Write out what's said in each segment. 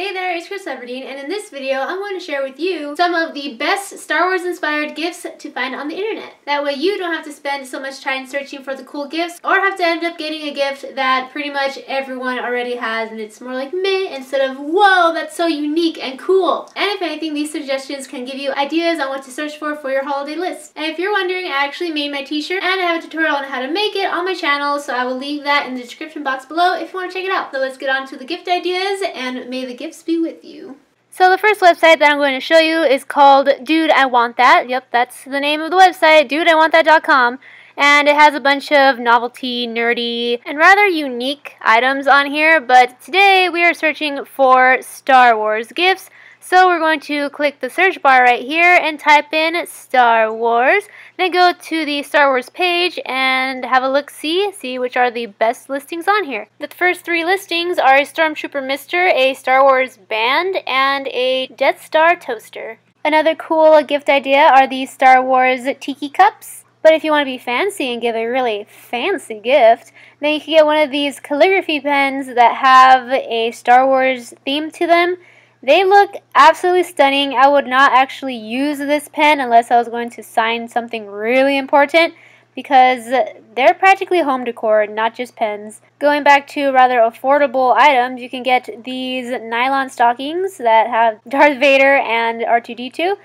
Hey there, it's Krystal Everdeen, and in this video, I'm going to share with you some of the best Star Wars inspired gifts to find on the internet. That way you don't have to spend so much time searching for the cool gifts, or have to end up getting a gift that pretty much everyone already has, and it's more like meh instead of whoa, that's so unique and cool. And if anything, these suggestions can give you ideas on what to search for for your holiday list. And if you're wondering, I actually made my t-shirt, and I have a tutorial on how to make it on my channel, so I will leave that in the description box below if you want to check it out. So let's get on to the gift ideas, and may the be with you. So the first website that I'm going to show you is called Dude I Want That. Yep, that's the name of the website, dudeIwantThat.com. And it has a bunch of novelty, nerdy, and rather unique items on here. But today we are searching for Star Wars gifts. So we're going to click the search bar right here and type in Star Wars. Then go to the Star Wars page and have a look-see, see which are the best listings on here. The first three listings are a Stormtrooper Mister, a Star Wars band, and a Death Star toaster. Another cool gift idea are these Star Wars tiki cups. But if you want to be fancy and give a really fancy gift, then you can get one of these calligraphy pens that have a Star Wars theme to them. They look absolutely stunning. I would not actually use this pen unless I was going to sign something really important because they're practically home decor, not just pens. Going back to rather affordable items, you can get these nylon stockings that have Darth Vader and R2-D2.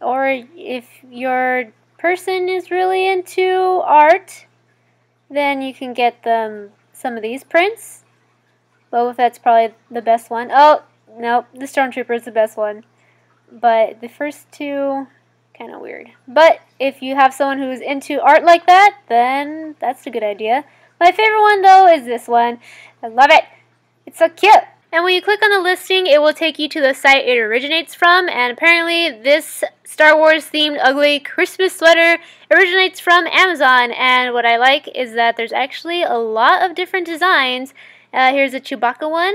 Or if your person is really into art, then you can get them some of these prints. Boba Fett's probably the best one. Oh, Nope, the Stormtrooper is the best one. But the first two, kind of weird. But if you have someone who's into art like that, then that's a good idea. My favorite one, though, is this one. I love it. It's so cute. And when you click on the listing, it will take you to the site it originates from. And apparently, this Star Wars themed ugly Christmas sweater originates from Amazon. And what I like is that there's actually a lot of different designs. Uh, here's a Chewbacca one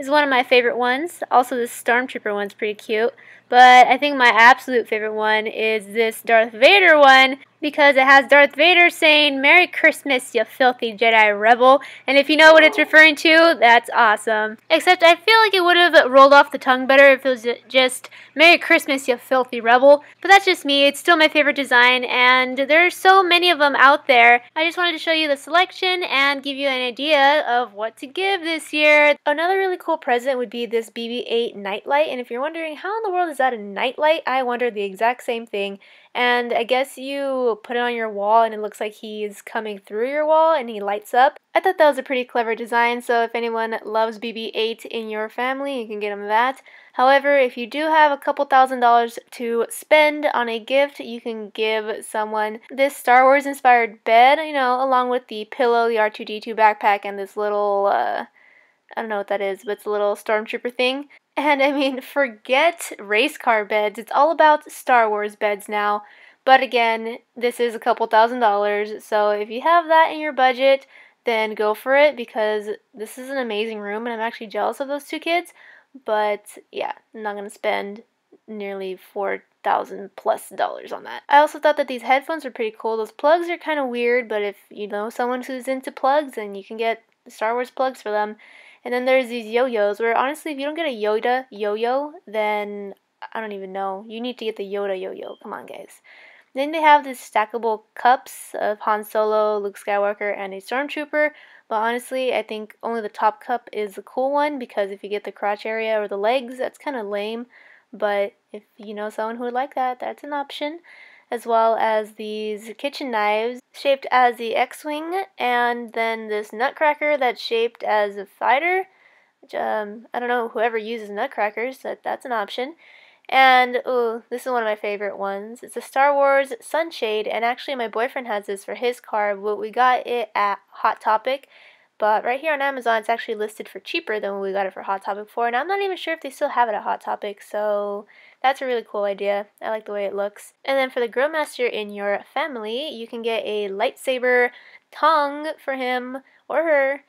is one of my favorite ones. Also, this Stormtrooper one's pretty cute. But I think my absolute favorite one is this Darth Vader one because it has Darth Vader saying, Merry Christmas, you filthy Jedi rebel. And if you know what it's referring to, that's awesome. Except I feel like it would have rolled off the tongue better if it was just, Merry Christmas, you filthy rebel. But that's just me. It's still my favorite design, and there's so many of them out there. I just wanted to show you the selection and give you an idea of what to give this year. Another really cool present would be this BB-8 nightlight, and if you're wondering how in the world is that a nightlight, I wondered the exact same thing. And I guess you put it on your wall and it looks like he's coming through your wall and he lights up. I thought that was a pretty clever design, so if anyone loves BB-8 in your family, you can get them that. However, if you do have a couple thousand dollars to spend on a gift, you can give someone this Star Wars inspired bed, you know, along with the pillow, the R2-D2 backpack, and this little, uh, I don't know what that is, but it's a little stormtrooper thing. And I mean, forget race car beds. It's all about Star Wars beds now. But again, this is a couple thousand dollars. So if you have that in your budget, then go for it because this is an amazing room and I'm actually jealous of those two kids. But yeah, I'm not to spend nearly four thousand plus dollars on that. I also thought that these headphones were pretty cool. Those plugs are kind of weird, but if you know someone who's into plugs, then you can get Star Wars plugs for them. And then there's these yo-yos where honestly, if you don't get a Yoda yo-yo, then I don't even know. You need to get the Yoda yo-yo. Come on, guys. Then they have these stackable cups of Han Solo, Luke Skywalker, and a Stormtrooper. But honestly, I think only the top cup is the cool one because if you get the crotch area or the legs, that's kind of lame. But if you know someone who would like that, that's an option as well as these kitchen knives shaped as the X-Wing, and then this nutcracker that's shaped as a fighter. Which, um, I don't know, whoever uses nutcrackers, that, that's an option. And, ooh, this is one of my favorite ones. It's a Star Wars sunshade, and actually my boyfriend has this for his car, but we got it at Hot Topic. But right here on Amazon, it's actually listed for cheaper than what we got it for Hot Topic for, and I'm not even sure if they still have it at Hot Topic, so that's a really cool idea. I like the way it looks. And then for the grill master in your family, you can get a lightsaber tongue for him or her.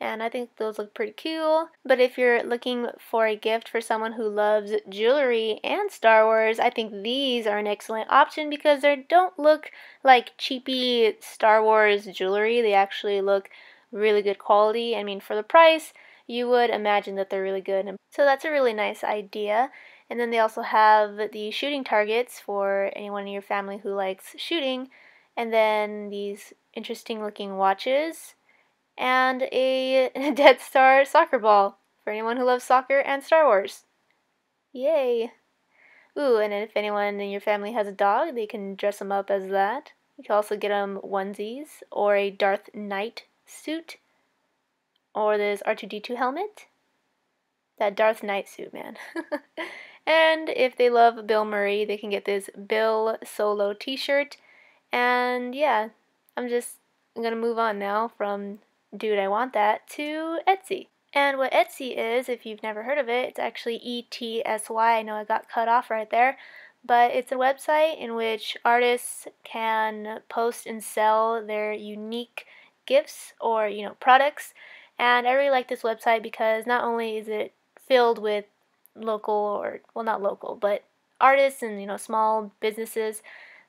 And I think those look pretty cool. But if you're looking for a gift for someone who loves jewelry and Star Wars, I think these are an excellent option because they don't look like cheapy Star Wars jewelry. They actually look really good quality. I mean, for the price, you would imagine that they're really good. So that's a really nice idea. And then they also have the shooting targets for anyone in your family who likes shooting. And then these interesting looking watches and a Death Star soccer ball for anyone who loves soccer and Star Wars. Yay! Ooh, and if anyone in your family has a dog, they can dress them up as that. You can also get them onesies or a Darth Knight suit or this R2D2 helmet. That Darth Knight suit, man. and if they love Bill Murray, they can get this Bill Solo t-shirt. And yeah, I'm just going to move on now from Dude I Want That to Etsy. And what Etsy is, if you've never heard of it, it's actually E-T-S-Y. I know I got cut off right there. But it's a website in which artists can post and sell their unique gifts or, you know, products. And I really like this website because not only is it filled with local or, well, not local, but artists and, you know, small businesses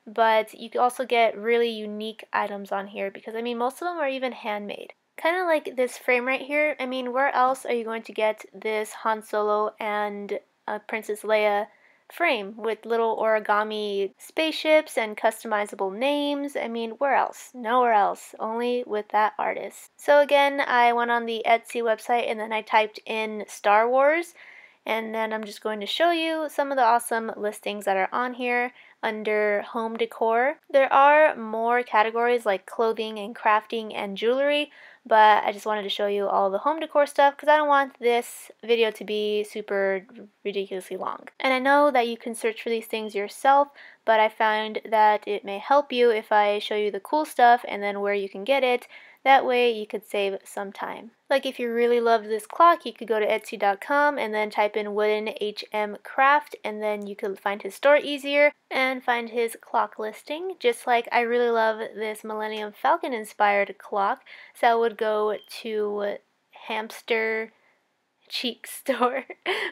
but you can also get really unique items on here because I mean most of them are even handmade. Kind of like this frame right here. I mean, where else are you going to get this Han Solo and uh, Princess Leia frame with little origami spaceships and customizable names. I mean, where else? Nowhere else. Only with that artist. So again, I went on the Etsy website and then I typed in Star Wars and then I'm just going to show you some of the awesome listings that are on here under home decor. There are more categories like clothing and crafting and jewelry, but I just wanted to show you all the home decor stuff because I don't want this video to be super ridiculously long. And I know that you can search for these things yourself, but I found that it may help you if I show you the cool stuff and then where you can get it that way you could save some time. Like if you really love this clock, you could go to etsy.com and then type in wooden HM craft and then you could find his store easier and find his clock listing. Just like I really love this Millennium Falcon inspired clock, so I would go to Hamster Cheek Store,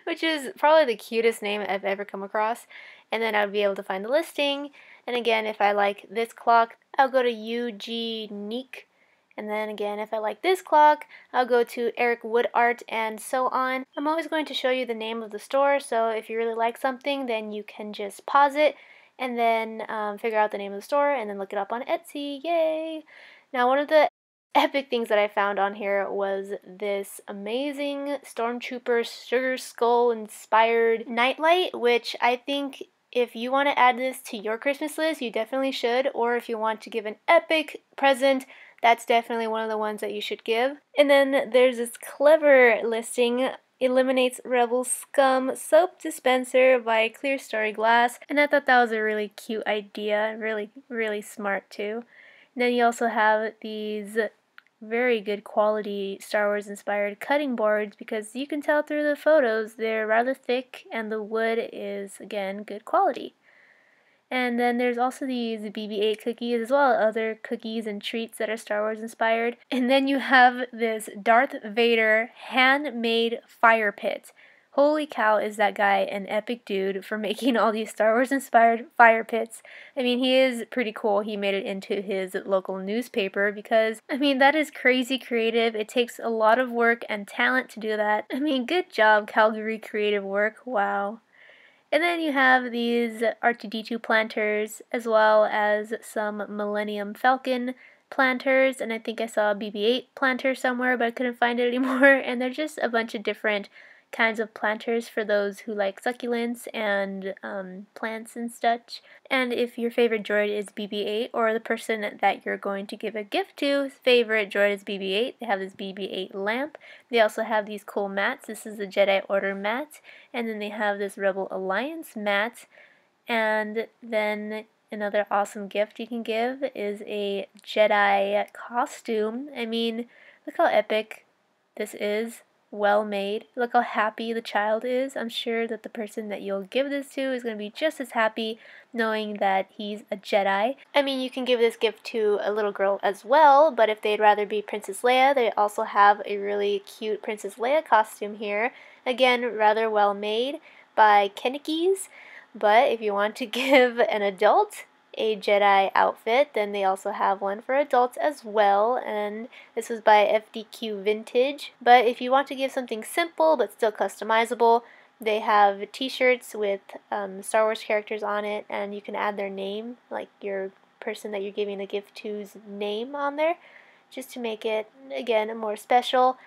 which is probably the cutest name I've ever come across. And then I would be able to find the listing. And again, if I like this clock, I'll go to UG Eugenique and then again, if I like this clock, I'll go to Eric Wood Art and so on. I'm always going to show you the name of the store, so if you really like something, then you can just pause it and then um, figure out the name of the store and then look it up on Etsy. Yay! Now, one of the epic things that I found on here was this amazing Stormtrooper Sugar Skull inspired nightlight, which I think if you want to add this to your Christmas list, you definitely should. Or if you want to give an epic present that's definitely one of the ones that you should give. And then there's this clever listing eliminates Rebel Scum soap dispenser by Clear Story Glass. And I thought that was a really cute idea, really, really smart too. And then you also have these very good quality Star Wars inspired cutting boards because you can tell through the photos they're rather thick and the wood is again good quality. And then there's also these BB-8 cookies as well, other cookies and treats that are Star Wars inspired. And then you have this Darth Vader handmade fire pit. Holy cow, is that guy an epic dude for making all these Star Wars inspired fire pits. I mean, he is pretty cool. He made it into his local newspaper because, I mean, that is crazy creative. It takes a lot of work and talent to do that. I mean, good job, Calgary Creative Work. Wow. And then you have these R2D2 planters as well as some Millennium Falcon planters and I think I saw a BB-8 planter somewhere but I couldn't find it anymore and they're just a bunch of different kinds of planters for those who like succulents and um, plants and such. And if your favorite droid is BB-8 or the person that you're going to give a gift to, favorite droid is BB-8, they have this BB-8 lamp. They also have these cool mats. This is the Jedi Order mat. And then they have this Rebel Alliance mat. And then another awesome gift you can give is a Jedi costume. I mean, look how epic this is well made. Look how happy the child is. I'm sure that the person that you'll give this to is going to be just as happy knowing that he's a Jedi. I mean, you can give this gift to a little girl as well, but if they'd rather be Princess Leia, they also have a really cute Princess Leia costume here. Again, rather well made by Kenikes. But if you want to give an adult a Jedi outfit. Then they also have one for adults as well, and this was by FDQ Vintage. But if you want to give something simple but still customizable, they have t-shirts with um, Star Wars characters on it, and you can add their name, like your person that you're giving the gift to's name on there, just to make it, again, more special.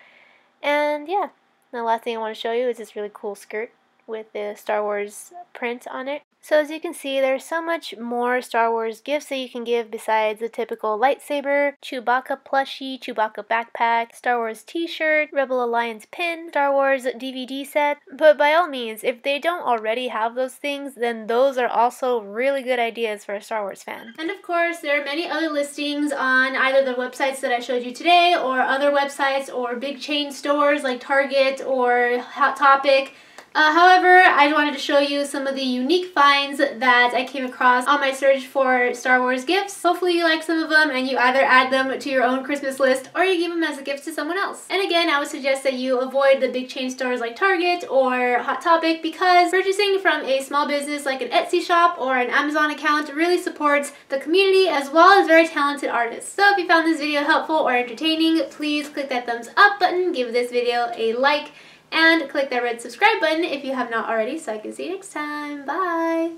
And yeah, the last thing I want to show you is this really cool skirt with the Star Wars print on it. So as you can see, there's so much more Star Wars gifts that you can give besides the typical lightsaber, Chewbacca plushie, Chewbacca backpack, Star Wars t-shirt, Rebel Alliance pin, Star Wars DVD set. But by all means, if they don't already have those things, then those are also really good ideas for a Star Wars fan. And of course, there are many other listings on either the websites that I showed you today or other websites or big chain stores like Target or Hot Topic uh, however, I wanted to show you some of the unique finds that I came across on my search for Star Wars gifts. Hopefully you like some of them and you either add them to your own Christmas list or you give them as a gift to someone else. And again, I would suggest that you avoid the big chain stores like Target or Hot Topic because purchasing from a small business like an Etsy shop or an Amazon account really supports the community as well as very talented artists. So if you found this video helpful or entertaining, please click that thumbs up button, give this video a like, and click that red subscribe button if you have not already so I can see you next time. Bye!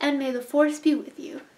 And may the force be with you.